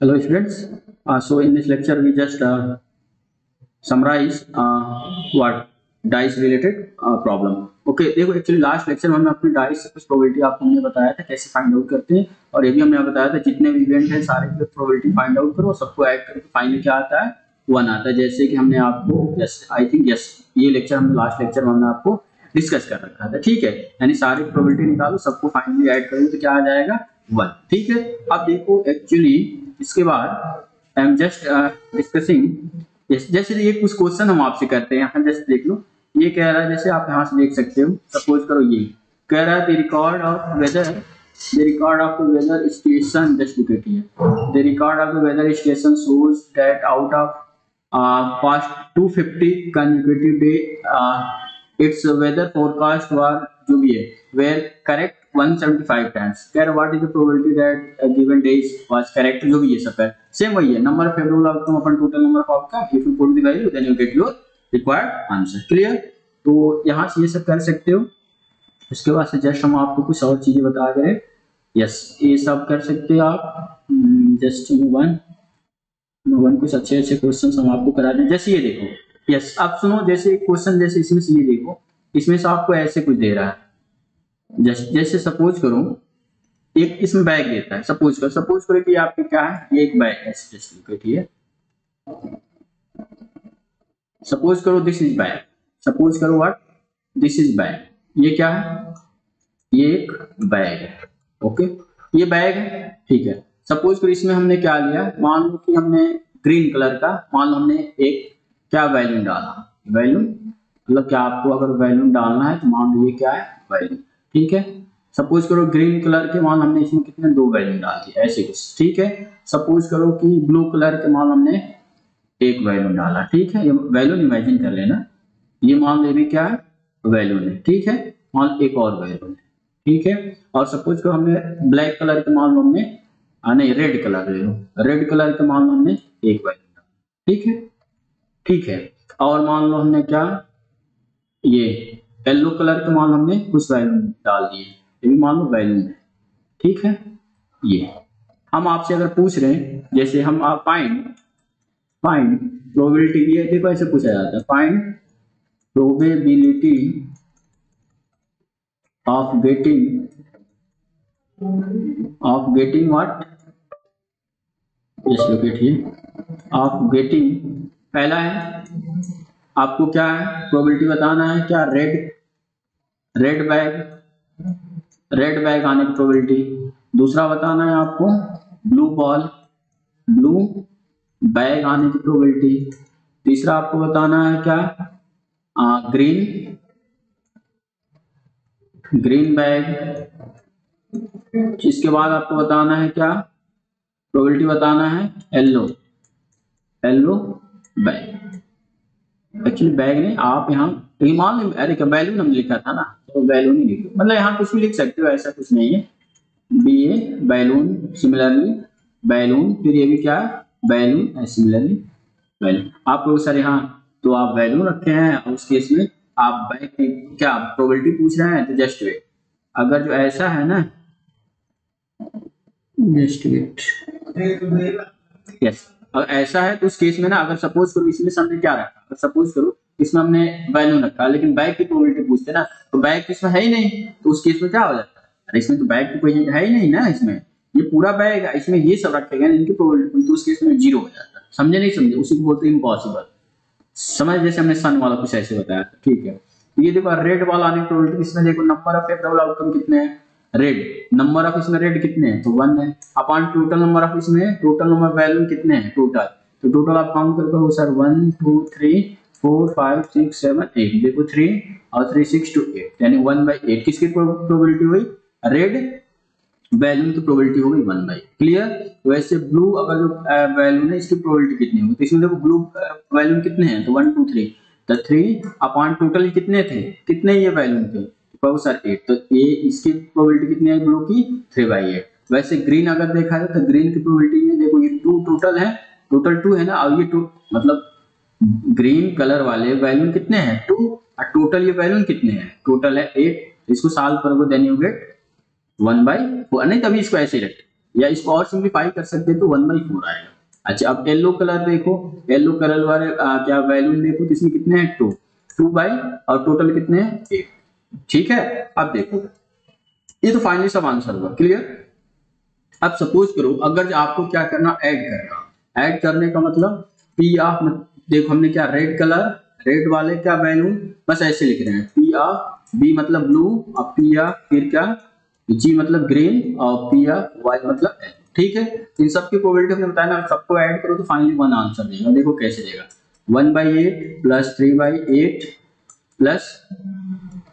Hello students. Uh, so in this lecture we just uh, summarize uh, what dice related uh, okay देखो actually last lecture में हमने अपनी dice कुछ probability आपको हमने बताया था कैसे फाइंड आउट करते हैं। और ये भी हमने बताया था जितने भी इवेंट है सारे की प्रोबेबिलिटी फाइंड आउट करो सबको ऐड करके फाइनल क्या आता है? वन आता है। जैसे कि हमने आपको यस आई थिंक यस ये लेक्चर हमने लास्ट लेक्चर में हमने आपको डिस्कस कर रखा था। ठीक है? यानी सारी प्रोबेबिलिटी निकालो सबको फाइनली ऐड करोगे तो क्या आ जाएगा? वन ठीक है? अब देखो एक्चुअली इसके बाद आई एम जस्ट डिस्कसिंग जैसे ये कुछ क्वेश्चन हम आपसे करते हैं, यहाँ जस्ट देख लो, ये कह रहा है, जैसे आप यहाँ से देख सकते हो सपोज़ करो ये, कह रहा है record of weather record of weather station डिस्ट्रिक्यूटी है। The record of weather station shows that out of past two fifty consecutive day its weather forecast was जो भी है वेर करेक्ट 175 टाइम्स कह रहे what is the probability that given day is was correct जो भी ये सब है। सेम वही है। Number of favourable outcome upon total number of outcome if you put the value then you get your required answer clear तो यहाँ से ये सब कर सकते हो। इसके बाद सजेस्ट हम आपको कुछ और चीज़ें बता रहे यस ये सब कर सकते हो आप। जस्ट वन वन कुछ अच्छे अच्छे क्वेश्चन हम आपको करा दें जैसे ये देखो। यस आप सुनो, जैसे क्वेश्चन जैसे इसमें से ये देखो। इसमें से आपको ऐसे कुछ दे रहा है। जैसे जैसे सपोज़ करो, एक इसमें बैग देता है, सपोज़ करो सपोज़ करो कि आपके क्या है, एक बैग है जस्ट ठीक है? सपोज़ करो दिस इज़ बैग सपोज़ करो व्हाट दिस इज़ बैग ये क्या है? ये एक बैग है ओके ये बैग है, ठीक है। सपोज़ करो इसमें हमने क्या लिया? मान लो कि हमने ग्रीन कलर का, मान लो हमने एक क्या वैल्यू डाला? वैल्यू मतलब क्या आपको अगर वैल्यू डालना है तो मान लो ये क्या है? वैल्यू ठीक है? सपोज़ करो ग्रीन कलर के मान हमने इसमें कितने? दो वैल्यू डाल दिए, ऐसे कुछ, ठीक है? सपोज़ करो कि ब्लू कलर के मान हमने एक वैल्यू डाला, ठीक है? ये वैल्यू इमेजिन कर लेना। ये मान ले भी क्या है? वैल्यू ने, ठीक है? मान एक और वैल्यू ने, ठीक है? और सपोज़ करो हमने ब्लैक कलर के मान हमने नहीं रेड कलर ले लो। रेड कलर के मान हमने एक वैल्यू डाला, ठीक है? ठीक है? और मान लो हमने क्या? ये येलो कलर के मान हमने कुछ वैल्यू डाल दिए ये भी मान लो वैल्यू में। ठीक है? ये। हम आपसे अगर पूछ रहे हैं, जैसे हम, आप फाइंड फाइंड प्रोबेबिलिटी ये देखो ऐसे पूछा जाता है। Find probability of getting of getting what? Just look at here. Of पहला है, आपको क्या है? प्रोबेबिलिटी बताना है, क्या? Red red bag red bag आने की प्रोबेबिलिटी दूसरा बताना है आपको ब्लू बॉल ब्लू बैग आने की प्रोबेबिलिटी तीसरा आपको बताना है क्या? आ, ग्रीन ग्रीन बैग इसके बाद आपको बताना है क्या? प्रोबेबिलिटी बताना है yellow yellow bag actually bag नहीं आप यहाँ मान अरे क्या वैल्यू हमने लिखा था ना? तो वैल्यू नहीं लिखो। मतलब यहाँ कुछ भी लिख सकते हो, ऐसा कुछ नहीं है। B A balloon similarly balloon फिर ये भी क्या? बैलून सिमिलरली बैलून आप लोग सर यहाँ तो आप वैल्यू रखे हैं उस केस में आप बैंक क्या प्रोबेबिलिटी पूछ रहे हैं तो जस्ट वेट अगर जो ऐसा है ना जस्ट वेट यस अगर ऐसा है तो उस केस में ना, अगर सपोज़ करो इसमें हमने क्या रखा सपोज़ करो इसमें हमने वैल्यू रखा, लेकिन बैग की प्रोबेबिलिटी पूछते ना तो बैग इसमें है ही नहीं तो उस केस में क्या हो जाता है? अरे इसमें तो बैग की कोई है ही नहीं ना इसमें। ये पूरा बैग है इसमें ये सब रखे गए, इनकी प्रोबेबिलिटी तो उस केस में ज़ीरो हो जाता है। समझे नहीं, समझे? उसी को बोलते इम्पॉसिबल समझ, जैसे हमने सन वाला कुछ ऐसे बताया ठीक है? ये देखो रेड वाला आने प्रोबेबिलिटी इसमें देखो? नंबर ऑफ़ फेवरेबल आउटकम कितने हैं? रेड नंबर ऑफ़ इसमें रेड कितने हैं? तो वन है। अपॉन टोटल नंबर ऑफ़ इसमें टोटल नंबर वैल्यू कितने हैं? टोटल तो टोटल आप काउंट करके हो sir one two three four, five, six, seven, eight, देखो थ्री और थ्री सिक्स टू एट यानी वन बाई एट किसकी प्रोबेबिलिटी हुई? रेड की प्रोबेबिलिटी वन बाई क्लियर वैसे ब्लू अगर जो है, इसकी प्रोबेबिलिटी कितनी होगी तो इसमें देखो ब्लू कितने हैं? तो वन टू थ्री तो थ्री अपॉन टोटल कितने थे? कितने ये वैल्यू थे? तो सर एट तो ये इसकी प्रोबेबिलिटी कितनी है ब्लू की? थ्री बाई एट वैसे ग्रीन अगर देखा जाए तो ग्रीन की प्रोबेबिलिटी देखो ये टू टोटल है। टोटल टू है ना? और ये टू मतलब ग्रीन कलर वाले वैल्यू कितने हैं? टू। और टोटल ये वैल्यू कितने हैं? टोटल है एट। इसको सॉल्व करोगे then you get one by four नहीं, तभी इसको ऐसे रखे। या इसको और सिंप्लीफाई कर सकते हैं तो वन बाई फोर आएगा। अच्छा अब येलो कलर देखो। येलो कलर वाले क्या वैल्यू देखो तो इसमें कितने हैं? टू टू बाई और टोटल कितने हैं? एट ठीक है? अब देखो। ये तो फाइनली सब आंसर हुआ। क्लियर अब सपोज़ करो, अगर आपको क्या करना ऐड करना। ऐड करने का मतलब पी ऑफ़ देखो हमने क्या रेड कलर रेड वाले क्या वैल्यू बस ऐसे लिख रहे हैं। पी ऑफ़ बी मतलब ब्लू और पी ऑफ़ फिर क्या? जी मतलब ग्रीन और पी ऑफ़ वाई मतलब ठीक है? इन सब की प्रोबेबिलिटी हमने बताया ना सबको ऐड करो तो फाइनली वन आंसर देगा। देखो कैसे देगा। One by eight plus three by eight plus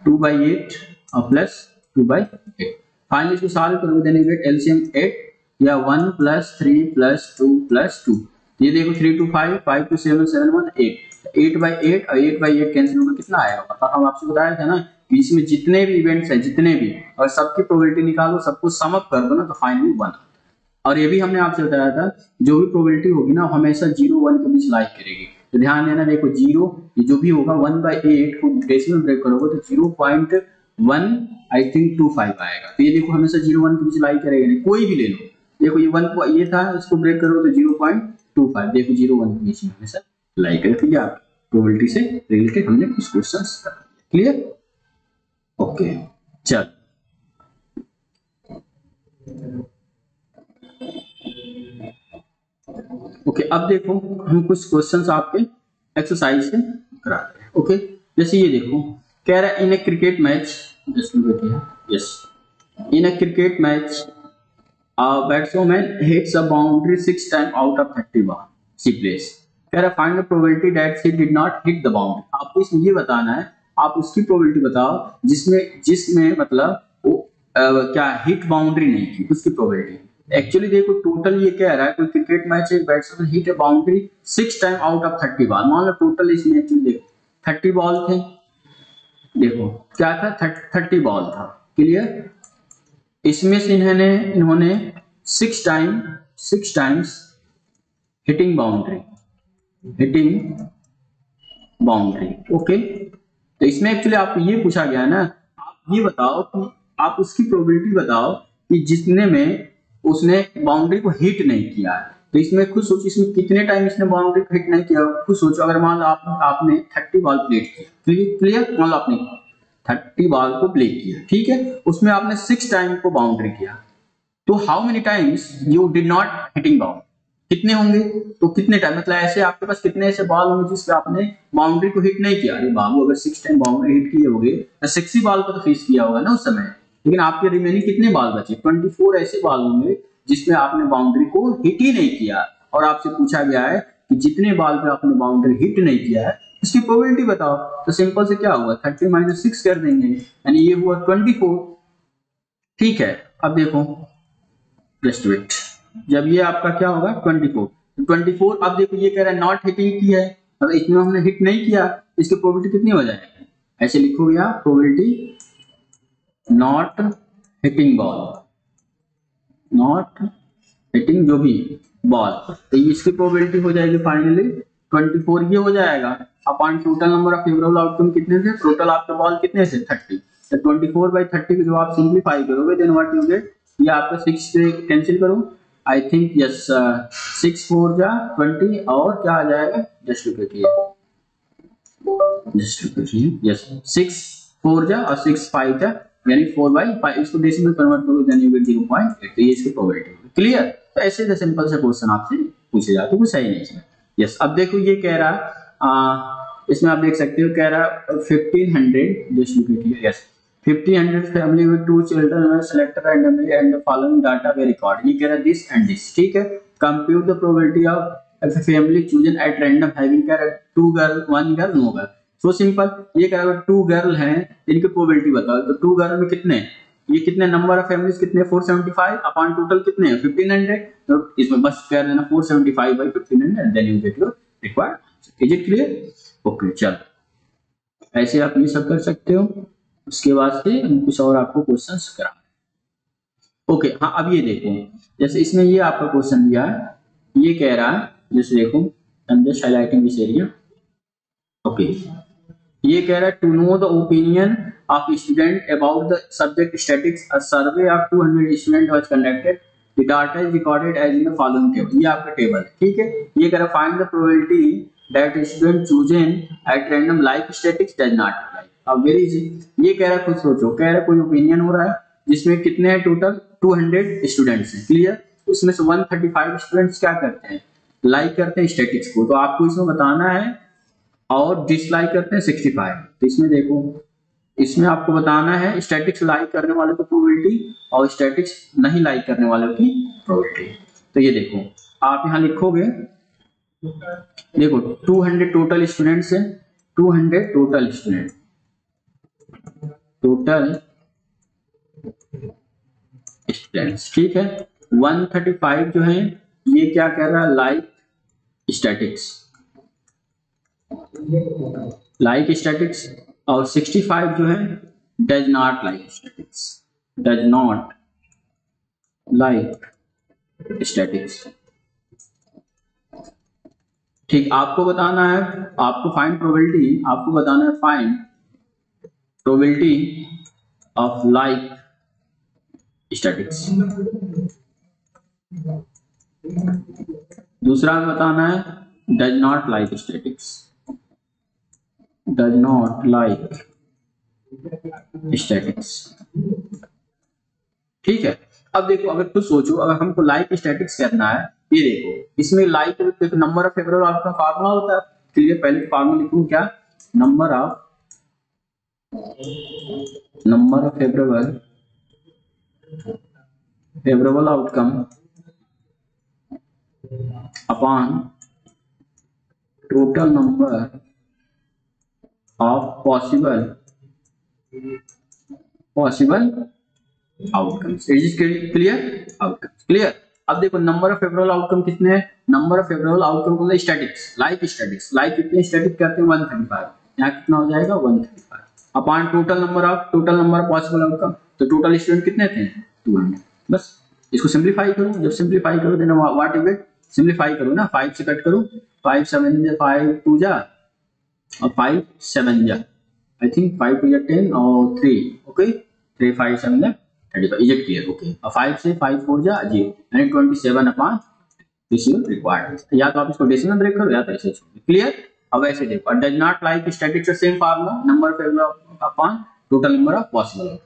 two by eight और plus two by eight finally इसको सॉल्व करोगे then you get LCM eight या one plus three plus two plus two ये देखो three two five five two seven seven one eight eight by eight और eight by eight cancel होकर कितना आएगा पता हम आपसे बताया था ना कि इसमें जितने भी इवेंट्स हैं, जितने भी, और सबकी प्रोबेबिलिटी निकालो, सबको समअप कर दो ना तो फाइनली वन और ये भी हमने आपसे बताया था, जो भी प्रोबेबिलिटी होगी ना हमेशा ज़ीरो वन के बीच लाइक करेगी. तो ध्यान देना, देखो ज़ीरो ये जो भी होगा वन बाई एट को डेसिमल ब्रेक करोगे तो zero point one I think two five आएगा. तो ये देखो, हमेशा ज़ीरो वन के बीच लाइक करेगा नहीं, कोई भी ले लो. देखो, ये वन ये था, इसको ब्रेक करो तो ज़ीरो पॉइंट टू फाइव देखो ज़ीरो वन के बीच में हमेशा लाइक ठीक है प्रोबेबिलिटी से रिलेटेड हमने कुछ क्वेश्चन क्लियर ओके चल। ओके अब देखो, हम कुछ क्वेश्चंस आपके एक्सरसाइज से कराते हैं ओके जैसे ये देखो, कह रहा है in a cricket match just yes in a cricket match a batsman hits a boundary six times out of 30 ball she plays कह रहा find the probability that she did not hit the boundary? आपको इसमें ये बताना है आप उसकी probability बताओ जिसमें जिसमें मतलब वो आ, क्या हिट बाउंड्री नहीं की उसकी प्रोबेबिलिटी एक्चुअली देखो टोटल ये कह रहा है कोई क्रिकेट मैच एक batsman hit a boundary six time out of thirty ball मान लो टोटल इसमें एक्चुअली थर्टी बॉल थे। देखो क्या था? थर्टी बॉल था। क्लियर इसमें से इन्होंने इन्होंने six time six times hitting boundary hitting boundary okay तो इसमें एक्चुअली आपको ये पूछा गया है ना आप ये बताओ कि आप उसकी प्रोबेबिलिटी बताओ कि जितने में उसने बाउंड्री को हिट नहीं किया है। तो इसमें खुद सोचो इसमें कितने टाइम इसने बाउंड्री को हिट नहीं किया? खुद सोचो अगर मान लो आप, आपने थर्टी बॉल प्लेट किया क्लियर मान लो आपने थर्टी बॉल को प्ले किया, ठीक है? उसमें आपने सिक्स टाइम को बाउंड्री किया। तो how many times you did not hitting bound कितने होंगे? तो कितने टाइम मतलब ऐसे आपके पास कितने ऐसे बॉल होंगे जिसपे आपने बाउंड्री को हिट नहीं किया? अरे बाबू, अगर सिक्स टाइम बाउंड्री हिट किए होगे तो सिक्स ही बॉल को तो फेस किया होगा ना उस समय। लेकिन आपके रिमेनिंग कितने बॉल बचे? ट्वेंटी फोर ऐसे बॉल होंगे जिसमें आपने बाउंड्री को हिट ही नहीं किया। और आपसे पूछा गया है कि जितने बॉल पे आपने बाउंड्री हिट नहीं किया है इसकी प्रोबेबिलिटी बताओ। तो सिंपल से क्या हुआ? थर्टी माइनस सिक्स कर देंगे। यानी ये हुआ ट्वेंटी फोर ठीक है। अब देखो। जस्ट वेट जब ये आपका क्या होगा? ट्वेंटी फोर ट्वेंटी फोर अब देखो ये कह रहा है नॉट हिटिंग की है। अब इसमें हमने हिट नहीं किया। इसकी प्रोबेबिलिटी कितनी हो जाएगी? ऐसे लिखोगे आप probability not hitting ball not hitting जो भी बॉल तो इसकी प्रोबेबिलिटी हो जाएगी फाइनली 24 ये हो जाएगा। Upon total number of favourable outcome कितने थे? टोटल आपके बॉल कितने थे? 30 तो 24 बाई 30 को जो आप सिंपलीफाई करोगे देन व्हाट यू गेट ये आपका 6 से कैंसिल करो। आई थिंक यस 6 4 जा 20 और क्या आ जाएगा? Just look at just look at yes 6 4 जा और 6 5 जा. यानी 4 बाई 5 इसको डेसिमल कन्वर्ट करो देन यू गेट 0.8 तो ये इसकी तो ऐसे से क्वेश्चन आपसे पूछे जाते कुछ सही नहीं इसमें. यस अब देखो ये कह रहा इसमें आप देख सकते हो कह रहा fifteen hundred eight yes fifteen hundred family with two children selected randomly and following data record ये कह रहा दिस एंड दिस ठीक है? Compute the probability of a family chosen at random, having care two girl, one girl, no girl. So simple. ये कह रहा two girl हैं, इनकी प्रोबेबिलिटी बताओ। तो टू गर्ल में कितने? ये कितने नंबर ऑफ़ फैमिलीज़ कितने? 475 अपॉन टोटल कितने? हैं 1500 तो इसमें बस देना 475 by 1500 then you get your required is it clear okay चलो ऐसे आप ये सब कर सकते हो। उसके बाद से हम कुछ और आपको क्वेश्चंस करा ओके हाँ अब ये देखो। जैसे इसमें ये आपका क्वेश्चन दिया है। ये कह रहा है, जैसे देखो, अंदर हाईलाइटिंग दिस एरिया ओके ये कह रहा है to know the opinion student about the subject statics, a survey of 200 students was conducted. The data is recorded as in the following table ये आपका टेबल है, ठीक है? ये कह रहा find the probability that student chosen at random like statics does not apply अब very easy ये कह रहा खुद सोचो, कह रहा कोई ओपिनियन हो रहा है, जिसमें कितने हैं टोटल 200 स्टूडेंट्स हैं क्लियर उसमें से 135 स्टूडेंट्स क्या करते हैं? लाइक करते हैं स्टैटिक्स को। तो आपको इसमें बताना है, और डिसलाइक करते हैं 65 तो इसमें देखो, इसमें आपको बताना है स्टैटिक्स लाइक करने वाले को प्रोबेबिलिटी और स्टैटिक्स नहीं लाइक करने वाले की प्रोबेबिलिटी तो ये देखो, आप यहाँ लिखोगे देखो 200 टोटल स्टूडेंट्स हैं 200 टोटल स्टूडेंट टोटल स्टूडेंट्स ठीक है? 135 जो है, ये क्या कह रहा है? लाइक स्टैटिक्स लाइक स्टैटिक्स और 65 जो है does not like statics does not like statics ठीक, आपको बताना है, आपको फाइंड प्रोबेबिलिटी आपको बताना है find probability of like statics दूसरा बताना है does not like statics does not like statics. ठीक है, अब देखो, अगर कुछ सोचो, अगर हमको लाइक स्टैटिक्स करना है ये देखो, इसमें लाइक नंबर ऑफ़ फेवरेबल आपका फार्मूला होता है। क्लियर पहले फार्मूला लिखूं क्या? Number of number of favourable favourable outcome upon total number of possible is it clear? Outcomes. Clear? अब देखो नंबर ऑफ़ फेवरेबल आउटकम कितने नंबर ऑफ़ फेवरेबल आउटकम मतलब स्टैटिक्स लाइक स्टैटिक्स लाइक कितने static करते हैं 135 यहाँ कितना हो जाएगा? 135 upon total number of total number of possible outcome तो टोटल स्टूडेंट कितने थे? 200 बस, इसको सिंपलीफाई करो। जब सिंपलीफाई करो देना व्हाट इज़ इट सिंपलीफाई करो ना। 5 से कट करो। 5 7 5 2 जा, और फाइव सेवन जा। आई थिंक फाइव टू या टेन और three okay three five seven जा। Thirty five is clear okay और फाइव से फाइव फोर जा ज़ीरो यानी twenty seven upon this required या तो आप इसको डेसिमल ब्रेक करो, या तो ऐसे छोड़ो क्लियर अब ऐसे देखो. Does not like statics same formula number of upon total number of possible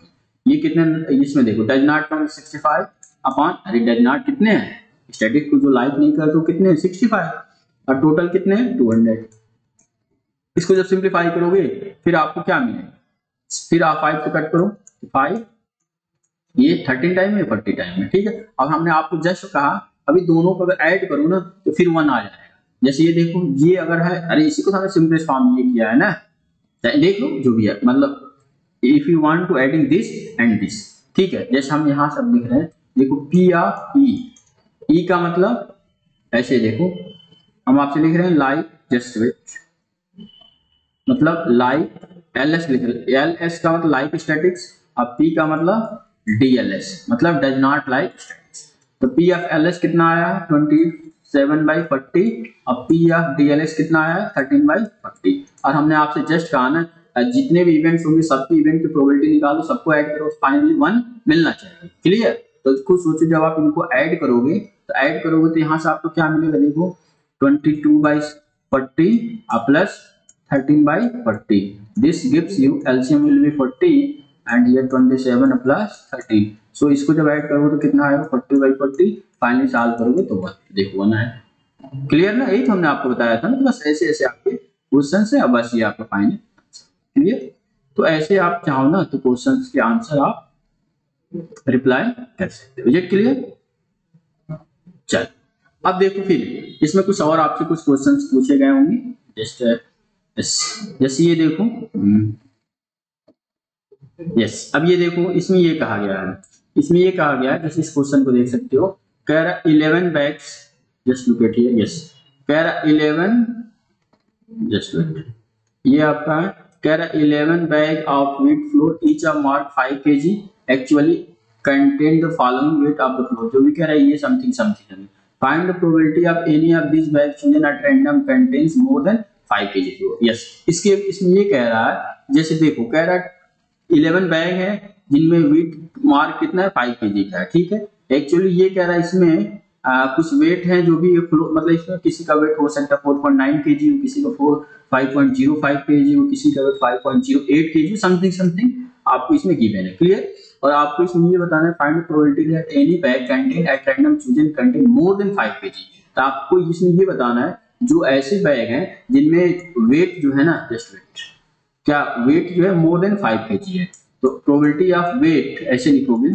ये कितने, इसमें देखो. डज नॉट फ्रॉम 65 अपॉन अरे डज नॉट कितने हैं? स्टैटिक को जो लाइक नहीं करते तो कितने हैं? 65 और टोटल कितने हैं? 200 इसको जब सिंप्लीफाई करोगे, फिर आपको क्या मिलेगा? फिर आप फाइव से कट करो. फाइव ये थर्टीन टाइम है फोर्टी टाइम है, ठीक है? अब हमने आपको जस्ट कहा, अभी दोनों को अगर ऐड करो ना तो फिर वन आ जाएगा। जैसे ये देखो, ये अगर है, अरे इसी को हमने सिंपलेस्ट फॉर्म ये किया है ना? देख लो, जो भी है मतलब if you want to adding this and this ठीक है? जैसे हम यहाँ सब लिख रहे हैं, देखो पी ऑफ़ ई ई का मतलब ऐसे देखो, हम आपसे लिख रहे हैं लाइक जस्ट विथ मतलब लाइक एल एस लिख एल एस का मतलब लाइक स्टैटिक्स और पी का मतलब डी एल एस मतलब डज नॉट लाइक तो पी एफ़ एल एस कितना आया? ट्वेंटी सेवन बाई फोर्टी और P of D L S कितना आया? थर्टीन बाई फोर्टी और हमने आपसे जस्ट कहा ना जितने भी इवेंट्स होंगे, सबके इवेंट की प्रोबेबिलिटी निकालो, सबको ऐड करो फाइनली वन मिलना चाहिए। क्लियर तो खुद सोचो, जब आप इनको ऐड करोगे तो ऐड करोगे तो यहाँ से आपको क्या मिलेगा? देखो twenty two by forty plus 13 by 40 this gives you LCM will be 40 and here 27 plus 13 so, इसको जब ऐड करोगे तो कितना आएगा? 40 by 40 फाइनली सॉल्व करोगे तो वन देखो वन आएगा क्लियर ना? यही तो हमने आपको बताया था ना तो बस ऐसे ऐसे आपके क्वेश्चन से अब बस ये आपका फाइनल क्लियर तो ऐसे आप चाहो ना तो क्वेश्चन के आंसर आप रिप्लाई कर सकते हो। क्लियर चल। अब देखो फिर, इसमें कुछ और आपसे कुछ क्वेश्चंस पूछे गए होंगे। जस्ट जैसे ये देखो। यस अब ये देखो, इसमें ये कहा गया है। इसमें ये कहा गया है, जैसे इस क्वेश्चन को देख सकते हो, कह रहा eleven bags just look at here yes कह रहा इलेवन जस्ट लुक ये आपका कह रहा eleven bag of wheat flour each of mark five K G actually contain the following weight of the flour जो भी कह रहा है, ये something something find the probability of any of this bag chosen at random contains more than five K G flour yes इसके, इसमें ये कह रहा है, जैसे देखो, कह रहा है इलेवन बैग है जिनमें वीट मार्क कितना है? फाइव के जी का है ठीक है? एक्चुअली ये कह रहा है इसमें आ, कुछ वेट है जो भी मतलब इसमें किसी का वेट हो सकता है फोर पॉइंट नाइन के जी किसी का four five point zero five K G किसी का weight five point zero eight K G something something आपको इसमें गिवन है क्लियर और आपको इसमें ये बताना है find probability that any bag contain at random chosen contain more than 5 KG तो आपको इसमें ये बताना है जो ऐसे बैग हैं जिनमें वेट जो है ना जस्ट वेट क्या वेट जो है मोर देन 5 केजी है? तो प्रोबेबिलिटी ऑफ़ वेट ऐसे लिखोगे।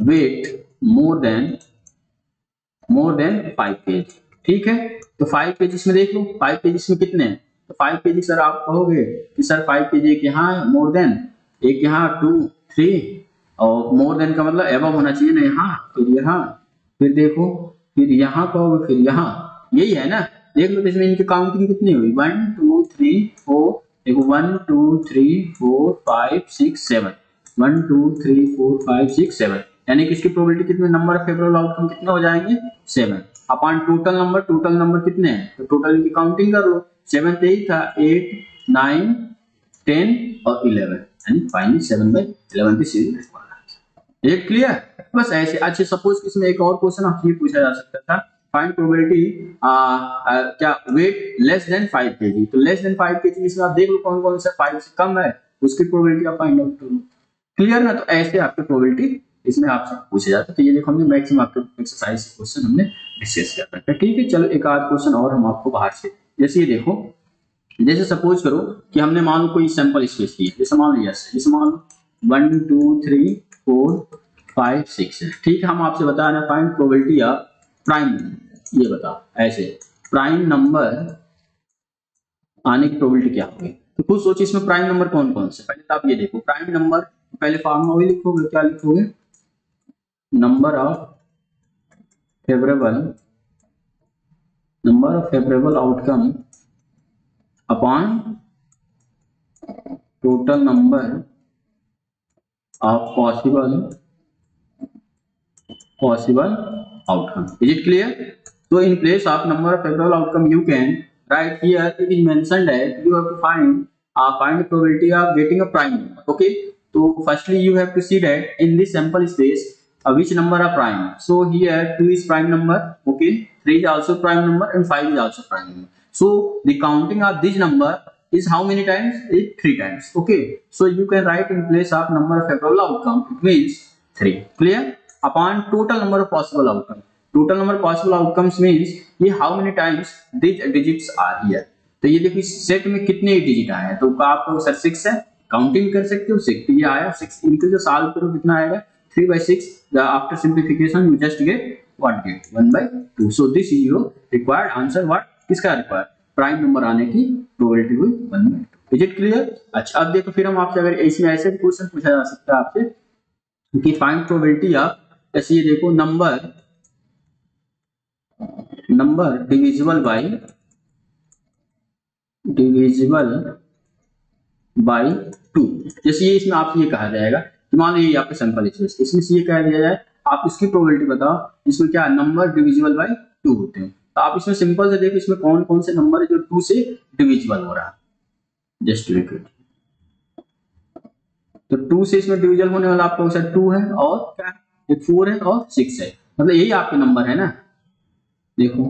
Weight more than more than 5 KG ठीक है? तो 5 केजी में देख लो। 5 केजी में कितने हैं? तो 5 केजी सर आप कहोगे कि सर 5 केजी एक यहाँ मोर देन एक यहाँ टू थ्री और मोर देन का मतलब एवं होना चाहिए ना यहाँ, फिर यहाँ, फिर देखो, फिर यहाँ कहोगे, फिर यहाँ। यही है ना? देख लो इसमें इनकी काउंटिंग कितनी हुई? वन टू थ्री फोर देखो one two three four five six seven one two three four five six seven यानी कि इसकी प्रोबेबिलिटी कितने? नंबर ऑफ़ फेवरेबल आउटकम कितने हो जाएँगे? Seven upon total number total number कितने हैं? तो टोटल इनकी काउंटिंग कर लो. सेवन तो यही था. एट नाइन टेन और इलेवन यानी फाइनली सेवन बाई इलेवन की सीरीज़ एक क्लियर बस ऐसे. अच्छे सपोज़ इसमें एक और क्वेश्चन आपसे पूछा जा सकता था. फाइंड प्रोबेबिलिटी क्या weight less than five K G तो लेस देन फाइव के जी आप देख लो कौन कौन सा फाइव से कम है, उसकी प्रोबेबिलिटी आप फाइंड आउट करो। क्लियर ना? तो ऐसे आपके प्रोबेबिलिटी इसमें आपसे पूछे जाते तो ये देखो हमने मैक्सिमम आपके एक्सरसाइज क्वेश्चन हमने डिस्कस किया था। ठीक है, चलो एक आध क्वेश्चन और हम आपको बाहर से। जैसे ये देखो, जैसे सपोज़ करो कि हमने मान लो कोई सैंपल स्पेस ली जैसे मान लो यस, जैसे मान लो one two three four five six ठीक है, हम आपसे बता रहे हैं फाइंड प्रोबेबिलिटी ऑफ़ प्राइम ये बता, ऐसे। प्राइम नंबर आने की प्रोबेबिलिटी क्या होगी? तो खुद सोचिए इसमें प्राइम नंबर कौन कौन से। पहले तो आप ये देखो प्राइम नंबर पहले फॉर्मूला वही लिखोगे, क्या लिखोगे? Number of favourable number of favourable outcome upon total number of possible possible outcome is it clear? So in place of number of favorable outcome you can write here it is mentioned that you have to find uh, find the probability of getting a prime number okay so firstly you have to see that in this sample space uh, which number are prime so here 2 is prime number okay 3 is also prime number and 5 is also prime number So the counting of this number is how many times? It three times. Okay. So you can write in place of number of favorable outcome. It means three. Clear? Upon total number of possible outcome. Number of possible outcomes means ये how many times these digits are here. तो ये देखो इस set में कितने digit आए हैं? तो आपको सर सिक्स है काउंटिंग कर सकते हो सिक्स ये आया सिक्स इनके जो साल करो कितना आएगा? Three by six after simplification you just get what get 1 by 2 so this is your required answer. What? किसका रिक्वायर प्राइम नंबर आने की प्रोबेबिलिटी हुई one by two is it clear अच्छा अब देखो, फिर हम आपसे अगर इसमें ऐसे क्वेश्चन पूछा जा सकता है आपसे कि फाइंड प्रोबेबिलिटी ऑफ़ ऐसे ये देखो number number divisible by divisible by two जैसे ये इसमें आपसे ये कहा जाएगा कि मान लीजिए आपका सैंपल इसमें से ये कह दिया जाए, आप इसकी प्रोबेबिलिटी बताओ इसमें क्या नंबर डिविजिबल बाय टू होते हैं। तो आप इसमें सिंपल से देखो, इसमें कौन कौन से नंबर है जो टू से डिविजिबल हो रहा है। जस्ट लिक्विड तो टू से इसमें डिविजल होने वाला आपका टू है और क्या? फोर है और सिक्स है। मतलब यही आपके नंबर है ना? देखो।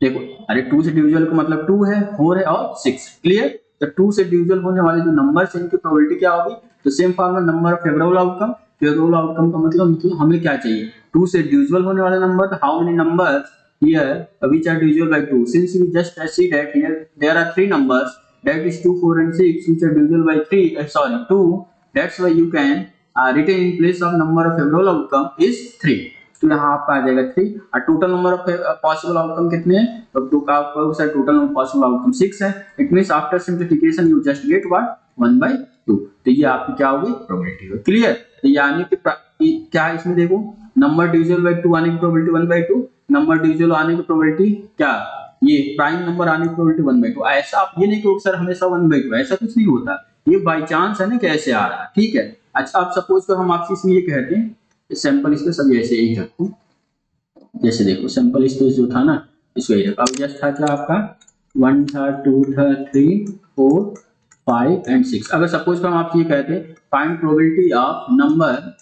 देखो, अरे टू से डिविजुअल का मतलब टू है फोर है और सिक्स क्लियर तो टू से डिविजुअल होने वाले जो नंबर है, इनकी प्रोबेबिलिटी क्या होगी? तो same formal number favourable outcome favourable outcome का मतलब हमें क्या चाहिए? टू से डिविजुअल होने वाले number how many number outcome is three तो यहाँ आपका आ जाएगा थ्री और total number of possible outcome कितने हैं? तो टू का आपका sir total number possible outcome six है। It means after simplification you just get what one by two तो ये आपकी क्या होगी? प्रोबेबिलिटी होगी। क्लियर तो यानी कि क्या है इसमें देखो? नंबर डिविजिबल बाई टू आने की probability one by two number divisible आने की प्रोबेबिलिटी क्या? ये प्राइम नंबर आने की प्रोबेबिलिटी वन बाई टू ऐसा आप ये नहीं कहो सर हमेशा वन बाई टू ऐसा कुछ नहीं होता। ये बाई चांस है ना कैसे आ रहा है। ठीक है? अच्छा आप सपोज़ कर हम आपसे इसमें ये कहते हैं सैंपल स्पेस सब ऐसे ही रखो। जैसे देखो सैंपल स्पेस जो था ना, इसको यही रखो। अब जस्ट था क्या आपका? वन था टू था three four five and six अगर सपोज़ हम आपसे ये कहते find probability of number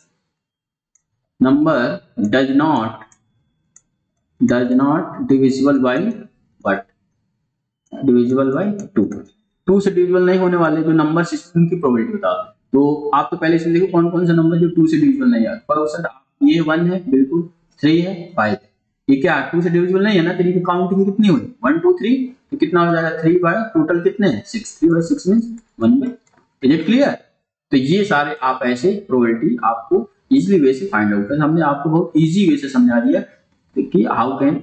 number does not does not divisible by what? Divisible by 2 2 से डिविजिबल नहीं होने वाले जो नंबर सिस्टम की प्रोबेबिलिटी बता तो आप तो पहले से देखो कौन कौन सा नंबर जो 2 से डिविजिबल नहीं है। पर सर ये 1 है बिल्कुल। 3 है 5 है। ये क्या 2 से डिविजिबल नहीं है ना? तेरी काउंटिंग कितनी हुई? 1 2 3 तो कितना हो जाएगा? 3 बाय टोटल कितने हैं? 6 3 by 6 means 1 by is it clear तो ये सारे आप ऐसे प्रोबेबिलिटी आपको इजीली वे से फाइंड आउट कर हमने आपको बहुत इजी वे से समझा दिया कि how can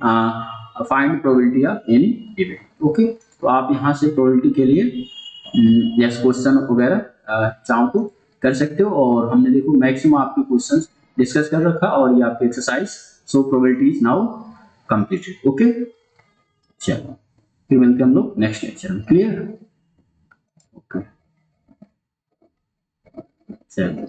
find probability of any event okay तो आप यहाँ से प्रोबेबिलिटी के लिए यस हम्म, क्वेश्चन वगैरह चाहो तो कर सकते हो और हमने देखो मैक्सिमम आपके क्वेश्चंस डिस्कस कर रखा और ये आपकी exercise so probability is now completed okay चलो, फिर मिलते हम लोग नेक्स्ट लेक्चर में क्लियर ओके चलो।